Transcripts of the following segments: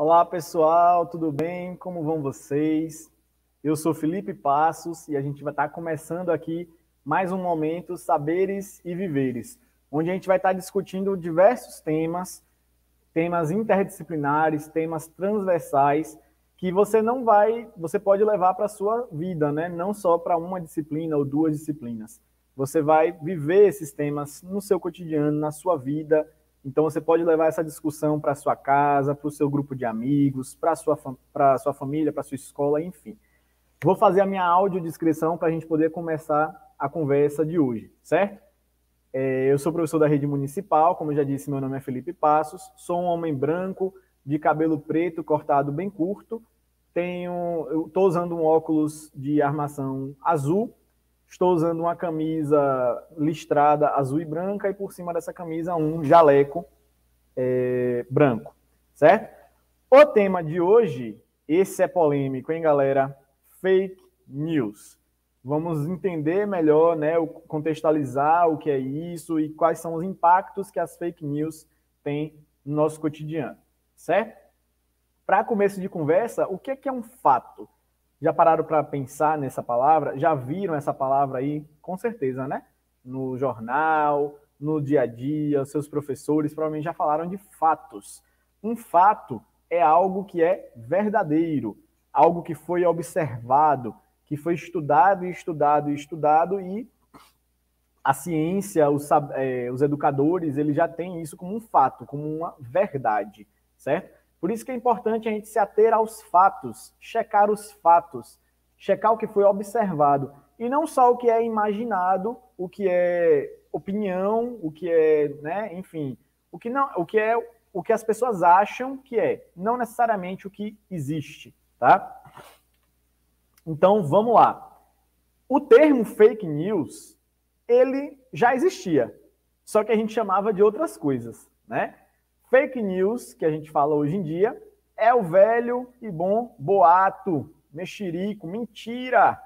Olá, pessoal, tudo bem? Como vão vocês? Eu sou Felipe Passos e a gente vai estar começando aqui mais um momento Saberes e Viveres, onde a gente vai estar discutindo diversos temas, temas interdisciplinares, temas transversais que você não vai, você pode levar para a sua vida, né? Não só para uma disciplina ou duas disciplinas. Você vai viver esses temas no seu cotidiano, na sua vida, então você pode levar essa discussão para sua casa, para o seu grupo de amigos, para sua para sua família, para sua escola, enfim. Vou fazer a minha audiodescrição para a gente poder começar a conversa de hoje, certo? É, eu sou professor da rede municipal, como já disse, meu nome é Felipe Passos, sou um homem branco, de cabelo preto, cortado bem curto, tenho, estou usando um óculos de armação azul Estou usando uma camisa listrada azul e branca e por cima dessa camisa um jaleco é, branco, certo? O tema de hoje, esse é polêmico, hein, galera? Fake news. Vamos entender melhor, né, contextualizar o que é isso e quais são os impactos que as fake news têm no nosso cotidiano, certo? Para começo de conversa, o que é um fato? Já pararam para pensar nessa palavra? Já viram essa palavra aí? Com certeza, né? No jornal, no dia a dia, seus professores provavelmente já falaram de fatos. Um fato é algo que é verdadeiro, algo que foi observado, que foi estudado e estudado e estudado e a ciência, os, é, os educadores, eles já têm isso como um fato, como uma verdade, certo? Por isso que é importante a gente se ater aos fatos, checar os fatos, checar o que foi observado e não só o que é imaginado, o que é opinião, o que é, né, enfim, o que não, o que é o que as pessoas acham que é, não necessariamente o que existe, tá? Então, vamos lá. O termo fake news, ele já existia, só que a gente chamava de outras coisas, né? Fake news, que a gente fala hoje em dia, é o velho e bom boato, mexerico, mentira,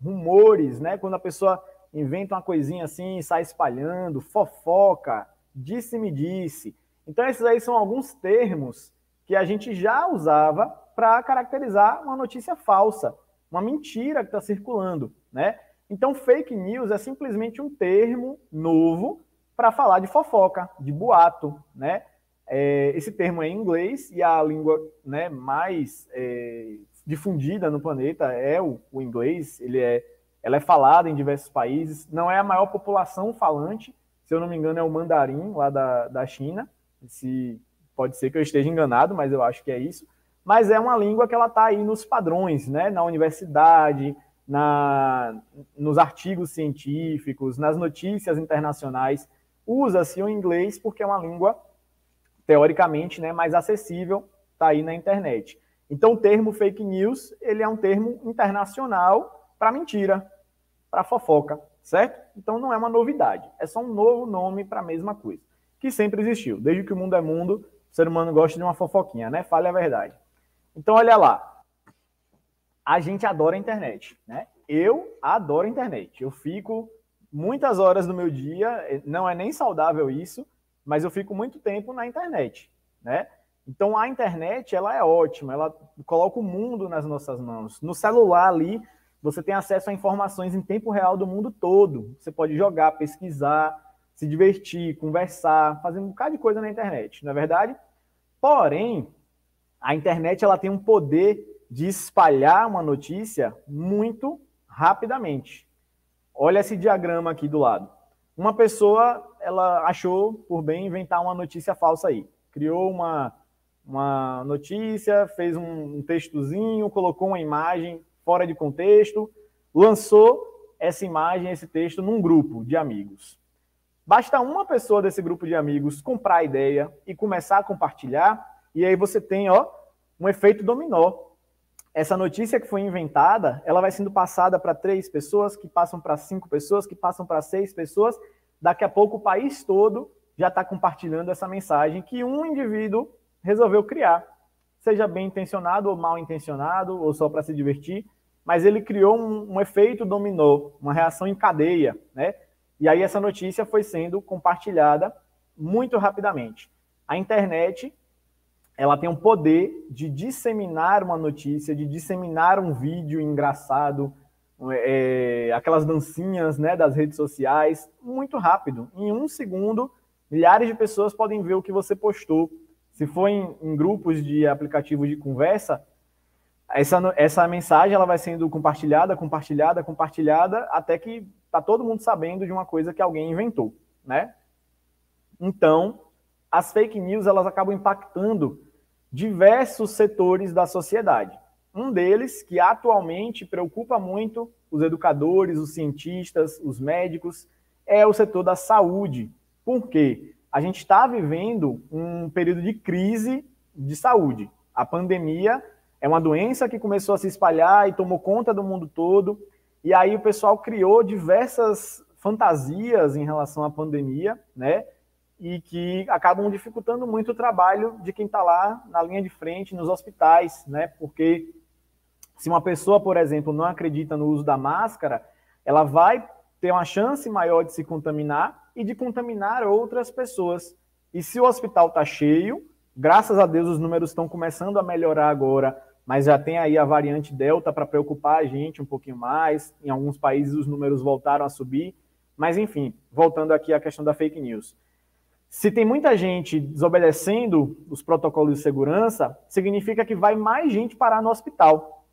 rumores, né? Quando a pessoa inventa uma coisinha assim sai espalhando, fofoca, disse-me disse. Então, esses aí são alguns termos que a gente já usava para caracterizar uma notícia falsa, uma mentira que está circulando, né? Então, fake news é simplesmente um termo novo para falar de fofoca, de boato, né? É, esse termo é em inglês e a língua né, mais é, difundida no planeta é o, o, inglês. Ele é, ela é falada em diversos países. Não é a maior população falante, se eu não me engano, é o mandarim lá da, da China. Se, pode ser que eu esteja enganado, mas eu acho que é isso. Mas é uma língua que ela está aí nos padrões, né, na universidade, na, nos artigos científicos, nas notícias internacionais. Usa-se o inglês porque é uma língua teoricamente, né, mais acessível, está aí na internet. Então, o termo fake news, ele é um termo internacional para mentira, para fofoca, certo? Então, não é uma novidade, é só um novo nome para a mesma coisa, que sempre existiu. Desde que o mundo é mundo, o ser humano gosta de uma fofoquinha, né? Fale a verdade. Então, olha lá. A gente adora a internet, né? Eu adoro a internet. Eu fico muitas horas do meu dia, não é nem saudável isso, mas eu fico muito tempo na internet, né? Então a internet ela é ótima, ela coloca o mundo nas nossas mãos. No celular ali você tem acesso a informações em tempo real do mundo todo. Você pode jogar, pesquisar, se divertir, conversar, fazer um bocado de coisa na internet, não é verdade? Porém, a internet ela tem um poder de espalhar uma notícia muito rapidamente. Olha esse diagrama aqui do lado. Uma pessoa, ela achou por bem inventar uma notícia falsa aí. Criou uma, uma notícia, fez um, um textozinho, colocou uma imagem fora de contexto, lançou essa imagem, esse texto num grupo de amigos. Basta uma pessoa desse grupo de amigos comprar a ideia e começar a compartilhar, e aí você tem, ó, um efeito dominó essa notícia que foi inventada, ela vai sendo passada para três pessoas, que passam para cinco pessoas, que passam para seis pessoas. Daqui a pouco o país todo já está compartilhando essa mensagem que um indivíduo resolveu criar, seja bem intencionado ou mal intencionado, ou só para se divertir, mas ele criou um, um, efeito dominó, uma reação em cadeia, né? E aí essa notícia foi sendo compartilhada muito rapidamente. A internet ela tem o poder de disseminar uma notícia, de disseminar um vídeo engraçado, é, aquelas dancinhas né, das redes sociais, muito rápido. Em um segundo, milhares de pessoas podem ver o que você postou. Se for em, em grupos de aplicativos de conversa, essa, essa mensagem ela vai sendo compartilhada, compartilhada, compartilhada, até que tá todo mundo sabendo de uma coisa que alguém inventou, né? Então, as fake news elas acabam impactando diversos setores da sociedade. Um deles, que atualmente preocupa muito os educadores, os cientistas, os médicos, é o setor da saúde. Por quê? A gente está vivendo um período de crise de saúde. A pandemia é uma doença que começou a se espalhar e tomou conta do mundo todo. E aí o pessoal criou diversas fantasias em relação à pandemia, né? E que acabam dificultando muito o trabalho de quem está lá na linha de frente, nos hospitais, né? Porque se uma pessoa, por exemplo, não acredita no uso da máscara, ela vai ter uma chance maior de se contaminar e de contaminar outras pessoas. E se o hospital está cheio, graças a Deus os números estão começando a melhorar agora mas já tem aí a variante Delta para preocupar a gente um pouquinho mais. Em alguns países os números voltaram a subir. Mas, enfim, voltando aqui à questão da fake news. Se tem muita gente desobedecendo os protocolos de segurança, significa que vai mais gente parar no hospital.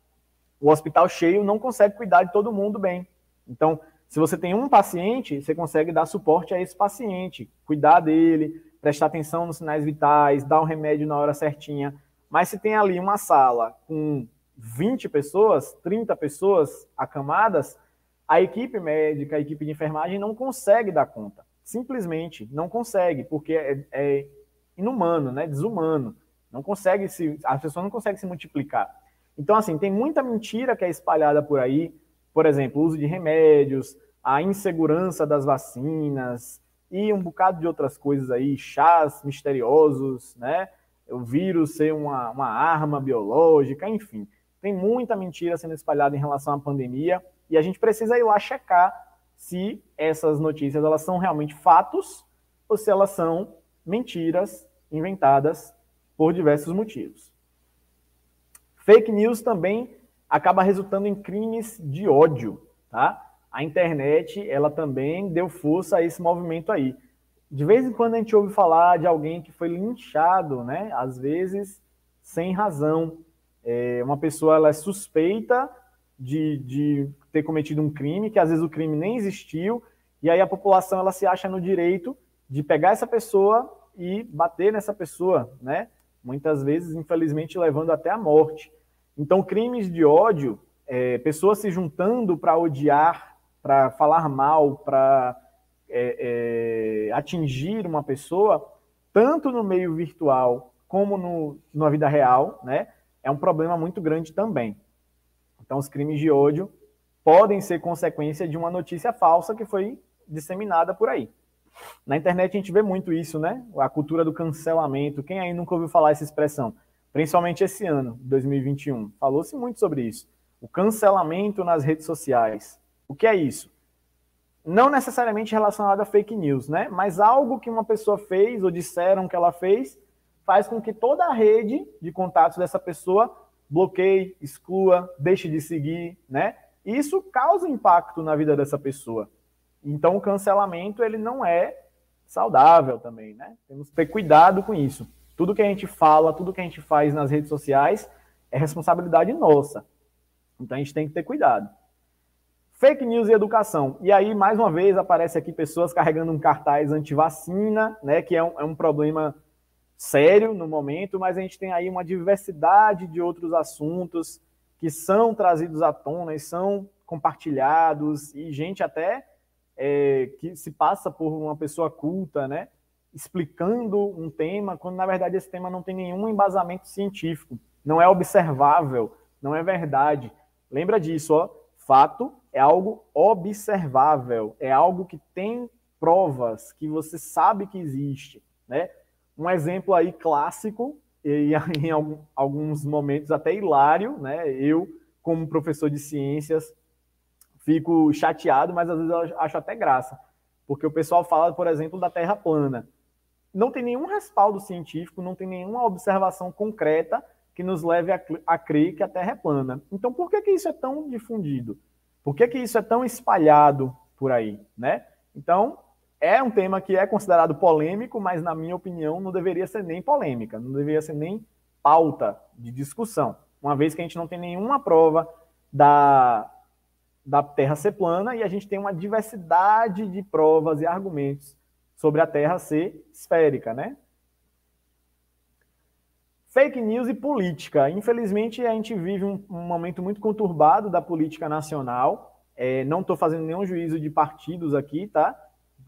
O hospital cheio não consegue cuidar de todo mundo bem. Então, se você tem um paciente, você consegue dar suporte a esse paciente, cuidar dele, prestar atenção nos sinais vitais, dar o remédio na hora certinha. Mas se tem ali uma sala com 20 pessoas, 30 pessoas acamadas, a equipe médica, a equipe de enfermagem não consegue dar conta. Simplesmente não consegue, porque é, é inumano, né? desumano. Não consegue se. As pessoas não conseguem se multiplicar. Então, assim, tem muita mentira que é espalhada por aí. Por exemplo, o uso de remédios, a insegurança das vacinas e um bocado de outras coisas aí, chás misteriosos, né? o vírus ser uma, uma arma biológica, enfim. Tem muita mentira sendo espalhada em relação à pandemia e a gente precisa ir lá checar se essas notícias elas são realmente fatos ou se elas são mentiras inventadas por diversos motivos. Fake news também acaba resultando em crimes de ódio, tá? A internet, ela também deu força a esse movimento aí de vez em quando a gente ouve falar de alguém que foi linchado, né? Às vezes sem razão. É, uma pessoa ela é suspeita de, de ter cometido um crime, que às vezes o crime nem existiu, e aí a população ela se acha no direito de pegar essa pessoa e bater nessa pessoa, né? Muitas vezes, infelizmente, levando até a morte. Então, crimes de ódio, é, pessoas se juntando para odiar, para falar mal, para é, é, atingir uma pessoa, tanto no meio virtual como no, na vida real, né, é um problema muito grande também. Então, os crimes de ódio podem ser consequência de uma notícia falsa que foi disseminada por aí. Na internet a gente vê muito isso, né? A cultura do cancelamento. Quem aí nunca ouviu falar essa expressão? Principalmente esse ano, 2021. Falou-se muito sobre isso. O cancelamento nas redes sociais. O que é isso? não necessariamente relacionado a fake news, né? Mas algo que uma pessoa fez ou disseram que ela fez faz com que toda a rede de contatos dessa pessoa bloqueie, exclua, deixe de seguir, né? Isso causa impacto na vida dessa pessoa. Então o cancelamento ele não é saudável também, né? Temos que ter cuidado com isso. Tudo que a gente fala, tudo que a gente faz nas redes sociais é responsabilidade nossa. Então a gente tem que ter cuidado. Fake news e educação. E aí, mais uma vez, aparece aqui pessoas carregando um cartaz anti-vacina, né, que é um, é um problema sério no momento, mas a gente tem aí uma diversidade de outros assuntos que são trazidos à tona e são compartilhados, e gente até é, que se passa por uma pessoa culta, né, explicando um tema, quando na verdade esse tema não tem nenhum embasamento científico, não é observável, não é verdade. Lembra disso, ó, fato é algo observável, é algo que tem provas, que você sabe que existe, né? Um exemplo aí clássico, e em alguns momentos até hilário, né? Eu, como professor de ciências, fico chateado, mas às vezes eu acho até graça, porque o pessoal fala, por exemplo, da Terra plana. não tem nenhum respaldo científico, não tem nenhuma observação concreta que nos leve a, crer que a Terra é plana. Então, por que, que isso é tão difundido? Por que, que isso é tão espalhado por aí, né? Então, é um tema que é considerado polêmico, mas na minha opinião não deveria ser nem polêmica, não deveria ser nem pauta de discussão, uma vez que a gente não tem nenhuma prova da, da Terra ser plana e a gente tem uma diversidade de provas e argumentos sobre a Terra ser esférica, né? Fake news e política. Infelizmente, a gente vive um, um momento muito conturbado da política nacional. É, não estou fazendo nenhum juízo de partidos aqui, tá?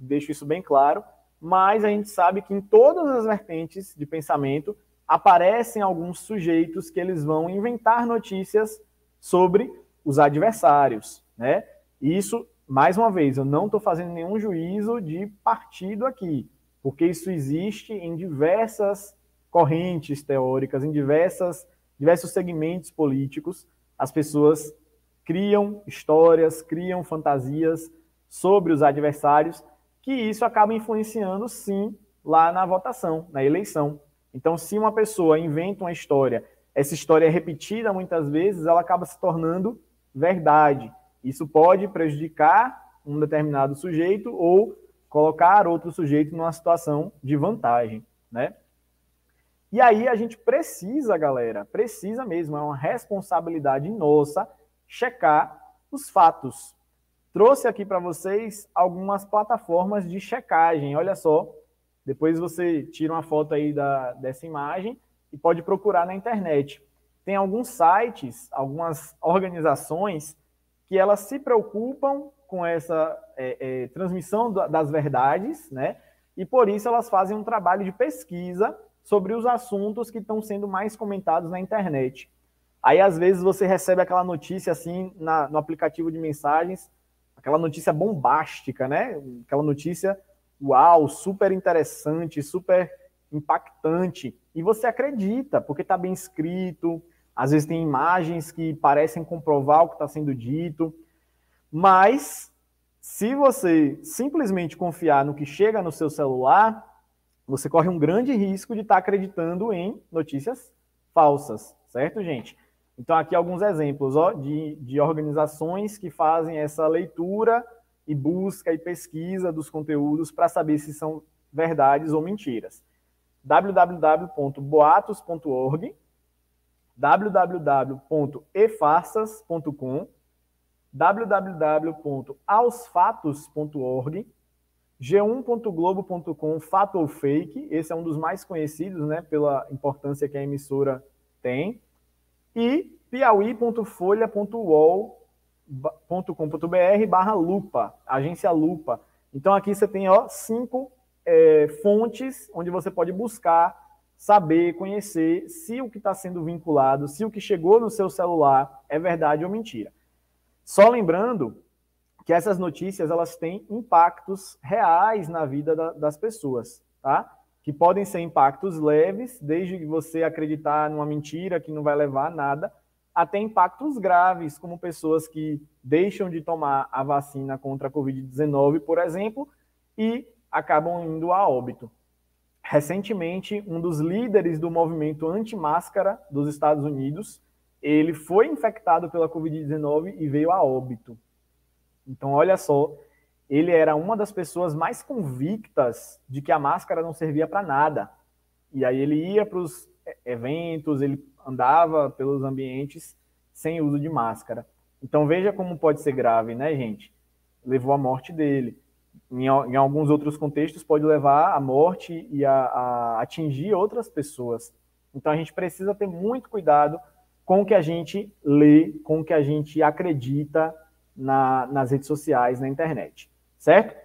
Deixo isso bem claro. Mas a gente sabe que em todas as vertentes de pensamento aparecem alguns sujeitos que eles vão inventar notícias sobre os adversários, né? Isso, mais uma vez, eu não estou fazendo nenhum juízo de partido aqui, porque isso existe em diversas correntes teóricas, em diversas, diversos segmentos políticos, as pessoas criam histórias, criam fantasias sobre os adversários, que isso acaba influenciando, sim, lá na votação, na eleição. Então, se uma pessoa inventa uma história, essa história é repetida muitas vezes, ela acaba se tornando verdade. Isso pode prejudicar um determinado sujeito ou colocar outro sujeito numa situação de vantagem, né? E aí a gente precisa, galera, precisa mesmo, é uma responsabilidade nossa checar os fatos. Trouxe aqui para vocês algumas plataformas de checagem. Olha só, depois você tira uma foto aí da, dessa imagem e pode procurar na internet. Tem alguns sites, algumas organizações que elas se preocupam com essa é, é, transmissão das verdades, né? E por isso elas fazem um trabalho de pesquisa sobre os assuntos que estão sendo mais comentados na internet. Aí, às vezes, você recebe aquela notícia assim na, no aplicativo de mensagens, aquela notícia bombástica, né? Aquela notícia, uau, super interessante, super impactante. E você acredita, porque está bem escrito, às vezes tem imagens que parecem comprovar o que está sendo dito. Mas, se você simplesmente confiar no que chega no seu celular, você corre um grande risco de estar tá acreditando em notícias falsas, certo, gente? Então, aqui alguns exemplos ó, de, de organizações que fazem essa leitura e busca e pesquisa dos conteúdos para saber se são verdades ou mentiras. www.boatos.org, www.efarsas.com, www.aosfatos.org, G1.globo.com, fato ou fake, esse é um dos mais conhecidos, né, pela importância que a emissora tem, e piauí.folha.uol.com.br barra lupa, agência lupa. Então aqui você tem ó, cinco é, fontes onde você pode buscar, saber, conhecer se o que está sendo vinculado, se o que chegou no seu celular é verdade ou mentira. Só lembrando que essas notícias elas têm impactos reais na vida da, das pessoas, tá? Que podem ser impactos leves, desde você acreditar numa mentira que não vai levar a nada, até impactos graves, como pessoas que deixam de tomar a vacina contra a Covid-19, por exemplo, e acabam indo a óbito. Recentemente, um dos líderes do movimento anti-máscara dos Estados Unidos, ele foi infectado pela Covid-19 e veio a óbito. Então, olha só, ele era uma das pessoas mais convictas de que a máscara não servia para nada. E aí ele ia para os eventos, ele andava pelos ambientes sem uso de máscara. Então veja como pode ser grave, né, gente? Levou à morte dele. Em, em alguns outros contextos pode levar à morte e a, a atingir outras pessoas. Então a gente precisa ter muito cuidado com o que a gente lê, com o que a gente acredita, na, nas redes sociais, na internet, certo?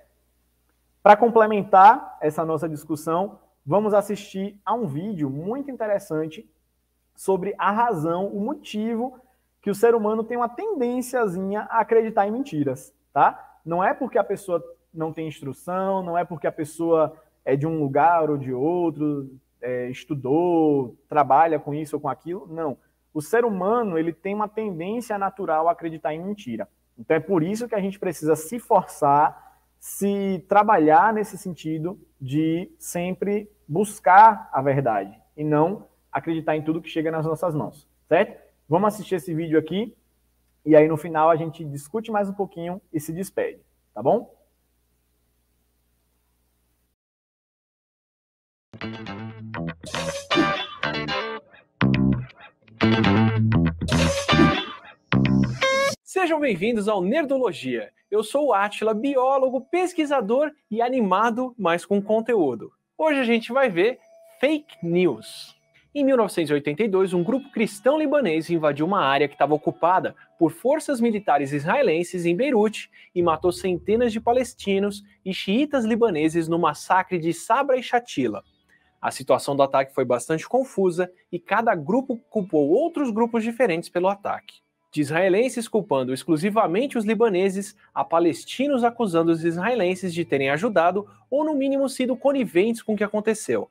Para complementar essa nossa discussão, vamos assistir a um vídeo muito interessante sobre a razão, o motivo que o ser humano tem uma tendênciazinha a acreditar em mentiras, tá? Não é porque a pessoa não tem instrução, não é porque a pessoa é de um lugar ou de outro, é, estudou, trabalha com isso ou com aquilo, não. O ser humano ele tem uma tendência natural a acreditar em mentira. Então é por isso que a gente precisa se forçar, se trabalhar nesse sentido de sempre buscar a verdade e não acreditar em tudo que chega nas nossas mãos, certo? Vamos assistir esse vídeo aqui e aí no final a gente discute mais um pouquinho e se despede, tá bom? Sejam bem-vindos ao Nerdologia. Eu sou o Atila, biólogo, pesquisador e animado, mas com conteúdo. Hoje a gente vai ver fake news. Em 1982, um grupo cristão libanês invadiu uma área que estava ocupada por forças militares israelenses em Beirute e matou centenas de palestinos e xiitas libaneses no massacre de Sabra e Shatila. A situação do ataque foi bastante confusa e cada grupo culpou outros grupos diferentes pelo ataque de israelenses culpando exclusivamente os libaneses, a palestinos acusando os israelenses de terem ajudado ou, no mínimo, sido coniventes com o que aconteceu.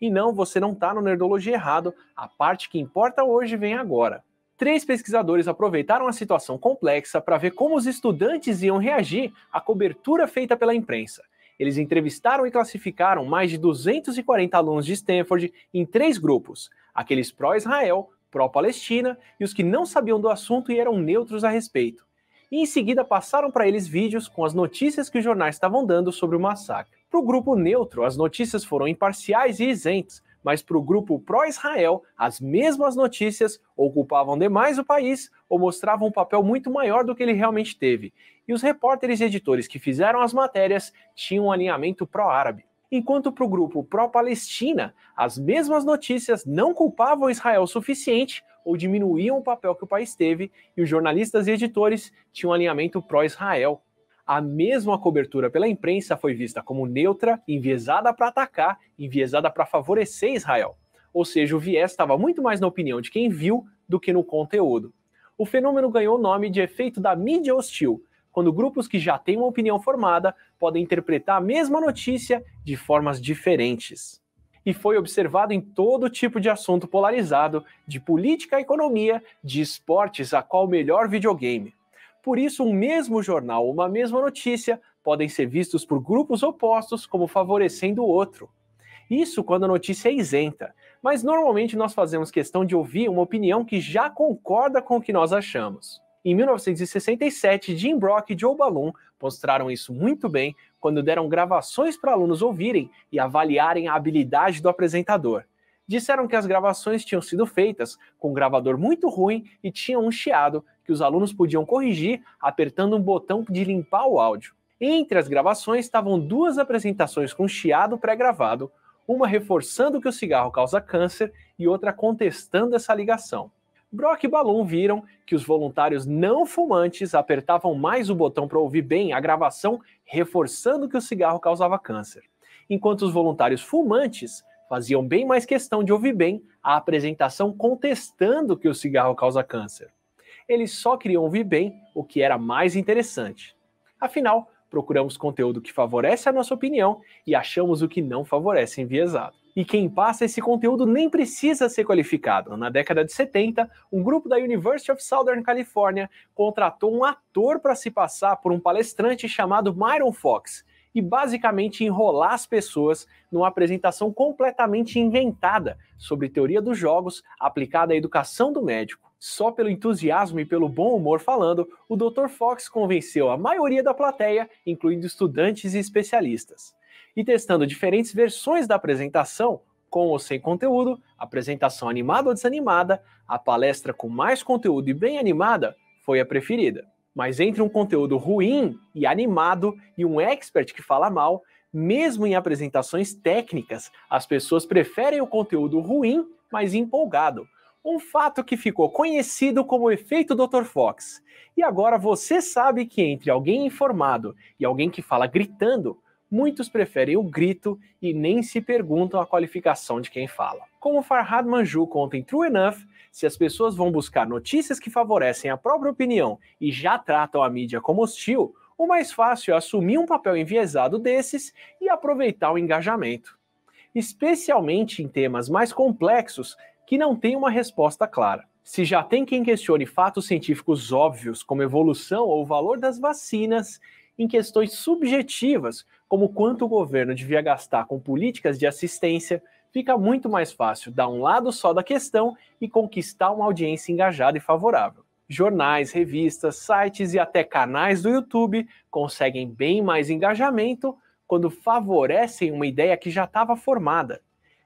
E não, você não está no Nerdologia errado, a parte que importa hoje vem agora. Três pesquisadores aproveitaram a situação complexa para ver como os estudantes iam reagir à cobertura feita pela imprensa. Eles entrevistaram e classificaram mais de 240 alunos de Stanford em três grupos: aqueles pró-Israel, pró-Palestina e os que não sabiam do assunto e eram neutros a respeito. E em seguida passaram para eles vídeos com as notícias que os jornais estavam dando sobre o massacre. Para o grupo neutro, as notícias foram imparciais e isentas, mas para o grupo pró-Israel, as mesmas notícias ou culpavam demais o país ou mostravam um papel muito maior do que ele realmente teve. E os repórteres e editores que fizeram as matérias tinham um alinhamento pró-árabe enquanto para o grupo pró-Palestina, as mesmas notícias não culpavam Israel o suficiente ou diminuíam o papel que o país teve, e os jornalistas e editores tinham alinhamento pró-Israel. A mesma cobertura pela imprensa foi vista como neutra, enviesada para atacar, enviesada para favorecer Israel. Ou seja, o viés estava muito mais na opinião de quem viu do que no conteúdo. O fenômeno ganhou o nome de efeito da mídia hostil, quando grupos que já têm uma opinião formada podem interpretar a mesma notícia de formas diferentes. E foi observado em todo tipo de assunto polarizado, de política à economia, de esportes a qual melhor videogame. Por isso, um mesmo jornal ou uma mesma notícia podem ser vistos por grupos opostos como favorecendo o outro. Isso quando a notícia é isenta, mas normalmente nós fazemos questão de ouvir uma opinião que já concorda com o que nós achamos. Em 1967, Jim Brock e Joe Balloon mostraram isso muito bem quando deram gravações para alunos ouvirem e avaliarem a habilidade do apresentador. Disseram que as gravações tinham sido feitas com um gravador muito ruim e tinham um chiado que os alunos podiam corrigir apertando um botão de limpar o áudio. Entre as gravações estavam duas apresentações com chiado pré-gravado, uma reforçando que o cigarro causa câncer e outra contestando essa ligação. Brock e Balloon viram que os voluntários não fumantes apertavam mais o botão para ouvir bem a gravação, reforçando que o cigarro causava câncer, enquanto os voluntários fumantes faziam bem mais questão de ouvir bem a apresentação contestando que o cigarro causa câncer. Eles só queriam ouvir bem o que era mais interessante. Afinal, procuramos conteúdo que favorece a nossa opinião e achamos o que não favorece enviesado e quem passa esse conteúdo nem precisa ser qualificado. Na década de 70, um grupo da University of Southern California contratou um ator para se passar por um palestrante chamado Myron Fox e basicamente enrolar as pessoas numa apresentação completamente inventada sobre teoria dos jogos aplicada à educação do médico. Só pelo entusiasmo e pelo bom humor falando, o Dr. Fox convenceu a maioria da plateia, incluindo estudantes e especialistas e testando diferentes versões da apresentação, com ou sem conteúdo, apresentação animada ou desanimada, a palestra com mais conteúdo e bem animada foi a preferida. Mas entre um conteúdo ruim e animado e um expert que fala mal, mesmo em apresentações técnicas, as pessoas preferem o conteúdo ruim, mas empolgado. Um fato que ficou conhecido como o efeito Dr. Fox. E agora você sabe que entre alguém informado e alguém que fala gritando, muitos preferem o grito e nem se perguntam a qualificação de quem fala. Como Farhad Manju conta em True Enough, se as pessoas vão buscar notícias que favorecem a própria opinião e já tratam a mídia como hostil, o mais fácil é assumir um papel enviesado desses e aproveitar o engajamento. Especialmente em temas mais complexos que não têm uma resposta clara. Se já tem quem questione fatos científicos óbvios, como evolução ou o valor das vacinas, em questões subjetivas, como quanto o governo devia gastar com políticas de assistência, fica muito mais fácil dar um lado só da questão e conquistar uma audiência engajada e favorável. Jornais, revistas, sites e até canais do YouTube conseguem bem mais engajamento quando favorecem uma ideia que já estava formada.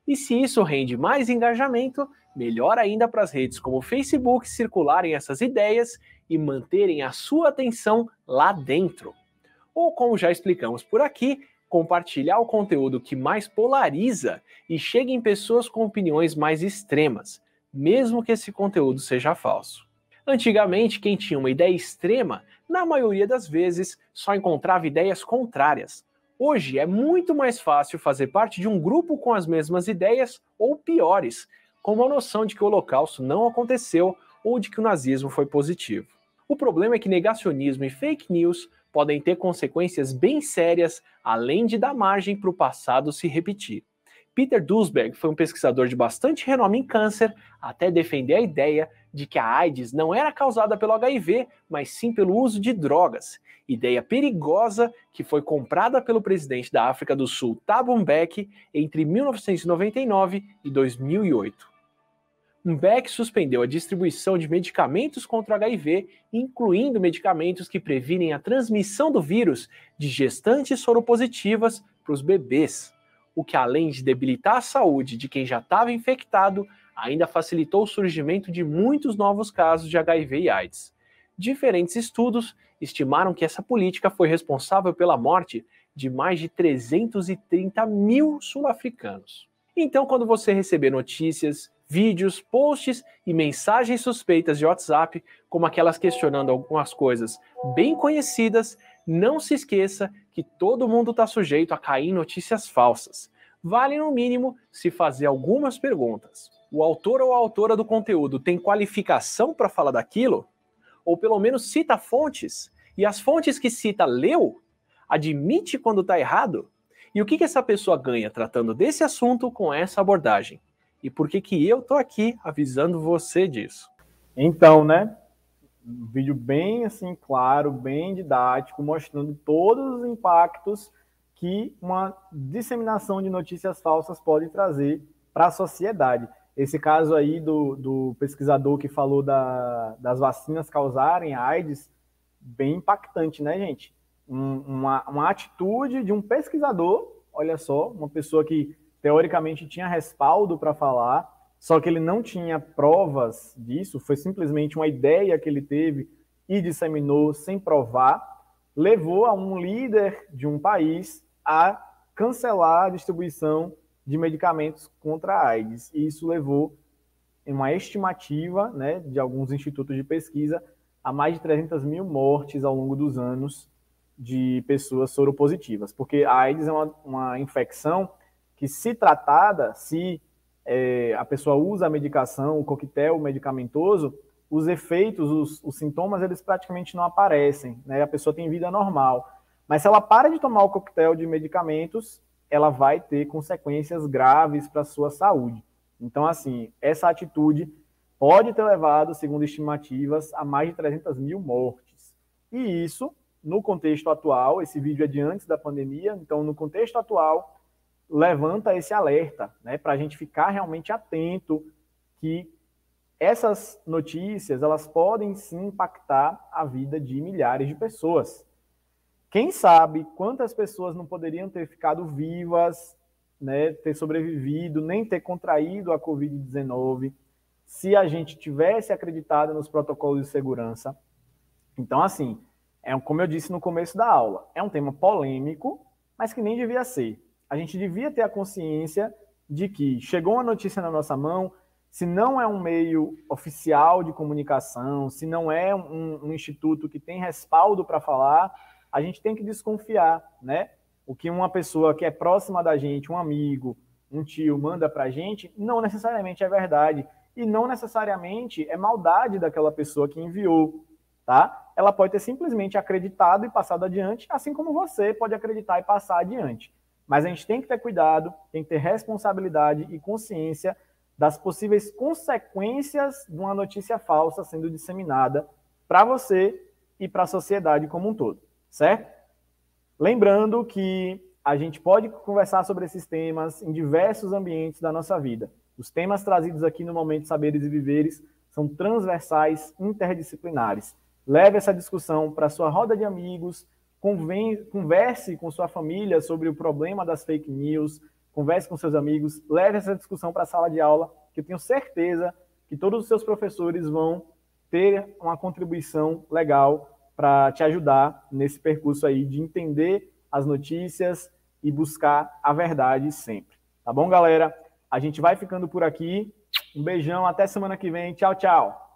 E se isso rende mais engajamento, melhor ainda para as redes como o Facebook circularem essas ideias e manterem a sua atenção lá dentro. Ou, como já explicamos por aqui, compartilhar o conteúdo que mais polariza e chega em pessoas com opiniões mais extremas, mesmo que esse conteúdo seja falso. Antigamente, quem tinha uma ideia extrema, na maioria das vezes, só encontrava ideias contrárias. Hoje é muito mais fácil fazer parte de um grupo com as mesmas ideias ou piores, com a noção de que o Holocausto não aconteceu ou de que o nazismo foi positivo. O problema é que negacionismo e fake news podem ter consequências bem sérias, além de dar margem para o passado se repetir. Peter Duisberg foi um pesquisador de bastante renome em câncer, até defender a ideia de que a AIDS não era causada pelo HIV, mas sim pelo uso de drogas. Ideia perigosa que foi comprada pelo presidente da África do Sul, Thabo Mbeki, entre 1999 e 2008. Mbeki suspendeu a distribuição de medicamentos contra HIV, incluindo medicamentos que previnem a transmissão do vírus de gestantes soropositivas para os bebês o que além de debilitar a saúde de quem já estava infectado, ainda facilitou o surgimento de muitos novos casos de HIV e AIDS. Diferentes estudos estimaram que essa política foi responsável pela morte de mais de 330 mil sul-africanos. Então, quando você receber notícias, vídeos, posts e mensagens suspeitas de WhatsApp, como aquelas questionando algumas coisas bem conhecidas, não se esqueça que todo mundo está sujeito a cair em notícias falsas. Vale, no mínimo, se fazer algumas perguntas. O autor ou a autora do conteúdo tem qualificação para falar daquilo? Ou pelo menos cita fontes? E as fontes que cita leu? Admite quando está errado? E o que, que essa pessoa ganha tratando desse assunto com essa abordagem? E por que, que eu tô aqui avisando você disso? Então, né? Um vídeo bem assim claro, bem didático, mostrando todos os impactos que uma disseminação de notícias falsas pode trazer para a sociedade. Esse caso aí do, do pesquisador que falou da, das vacinas causarem AIDS, bem impactante, né, gente? Um, uma, uma atitude de um pesquisador, olha só, uma pessoa que teoricamente tinha respaldo para falar, só que ele não tinha provas disso, foi simplesmente uma ideia que ele teve e disseminou sem provar, levou a um líder de um país a cancelar a distribuição de medicamentos contra a AIDS. E isso levou, em uma estimativa né, de alguns institutos de pesquisa, a mais de 300 mil mortes ao longo dos anos de pessoas soropositivas. Porque a AIDS é uma, uma infecção que, se tratada, se é, a pessoa usa a medicação, o coquetel medicamentoso, os efeitos, os, os, sintomas, eles praticamente não aparecem, né? A pessoa tem vida normal. Mas se ela para de tomar o coquetel de medicamentos, ela vai ter consequências graves para a sua saúde. Então, assim, essa atitude pode ter levado, segundo estimativas, a mais de 300 mil mortes. E isso, no contexto atual, esse vídeo é de antes da pandemia, então, no contexto atual, levanta esse alerta, né, para a gente ficar realmente atento que essas notícias elas podem sim impactar a vida de milhares de pessoas. Quem sabe quantas pessoas não poderiam ter ficado vivas, né, ter sobrevivido, nem ter contraído a Covid-19, se a gente tivesse acreditado nos protocolos de segurança. Então, assim, é como eu disse no começo da aula, é um tema polêmico, mas que nem devia ser a gente devia ter a consciência de que chegou uma notícia na nossa mão, se não é um meio oficial de comunicação, se não é um, um instituto que tem respaldo para falar, a gente tem que desconfiar, né? O que uma pessoa que é próxima da gente, um amigo, um tio, manda para a gente, não necessariamente é verdade. E não necessariamente é maldade daquela pessoa que enviou, tá? Ela pode ter simplesmente acreditado e passado adiante, assim como você pode acreditar e passar adiante. Mas a gente tem que ter cuidado, tem que ter responsabilidade e consciência das possíveis consequências de uma notícia falsa sendo disseminada para você e para a sociedade como um todo, certo? Lembrando que a gente pode conversar sobre esses temas em diversos ambientes da nossa vida. Os temas trazidos aqui no Momento Saberes e Viveres são transversais, interdisciplinares. Leve essa discussão para sua roda de amigos, converse com sua família sobre o problema das fake news, converse com seus amigos, leve essa discussão para a sala de aula, que eu tenho certeza que todos os seus professores vão ter uma contribuição legal para te ajudar nesse percurso aí de entender as notícias e buscar a verdade sempre. Tá bom, galera? A gente vai ficando por aqui. Um beijão, até semana que vem. Tchau, tchau.